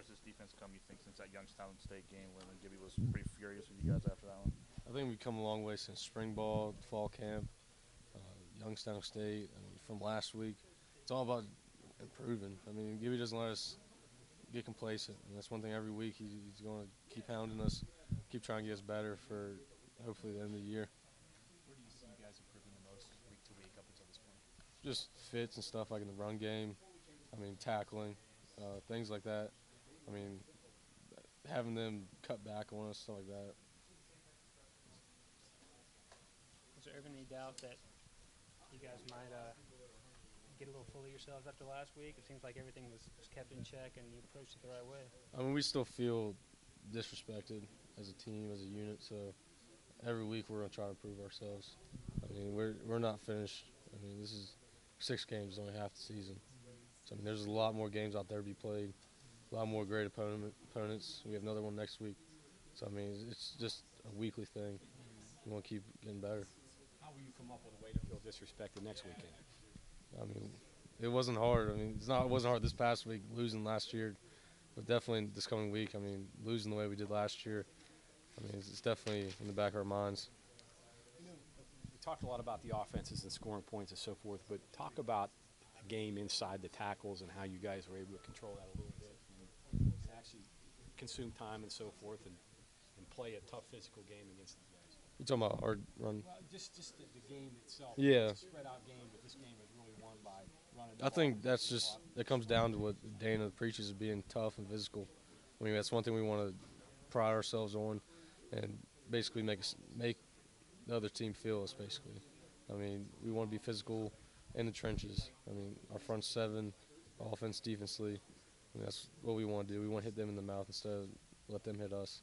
far as this defense come, you think, since that Youngstown State game when Gibby was pretty furious with you guys after that one? I think we've come a long way since spring ball, fall camp, uh, Youngstown State. I mean, from last week, it's all about improving. I mean, Gibby doesn't let us get complacent, and that's one thing. Every week, he, he's going to keep hounding us, keep trying to get us better for hopefully the end of the year. Where do you see you guys improving the most week to week up until this point? Just fits and stuff like in the run game. I mean, tackling, uh, things like that. I mean, having them cut back on us, stuff like that. Is there ever any doubt that you guys might uh, get a little full of yourselves after last week? It seems like everything was, was kept in check and you approached it the right way. I mean, we still feel disrespected as a team, as a unit. So every week we're gonna try to improve ourselves. I mean, we're we're not finished. I mean, this is six games, only half the season. So I mean, there's a lot more games out there to be played. A lot more great opponent, opponents. We have another one next week. So I mean, it's just a weekly thing. We want to keep getting better. How will you come up with a way to feel disrespected next weekend? I mean, it wasn't hard. I mean, it's not. It wasn't hard this past week, losing last year, but definitely this coming week. I mean, losing the way we did last year. I mean, it's, it's definitely in the back of our minds. You know, we talked a lot about the offenses and scoring points and so forth, but talk about the game inside the tackles and how you guys were able to control that a little bit actually consume time and so forth and, and play a tough physical game against these guys. You talking about hard run? Well, just just the, the game itself. Yeah. Spread out game, but this game was really won by running. the I think that's just that comes down to what Dana preaches of being tough and physical. I mean, that's one thing we want to pride ourselves on, and basically make us make the other team feel us. Basically, I mean, we want to be physical in the trenches. I mean, our front seven, offense, defensively. Mean, that's what we want to do. We want to hit them in the mouth instead of let them hit us.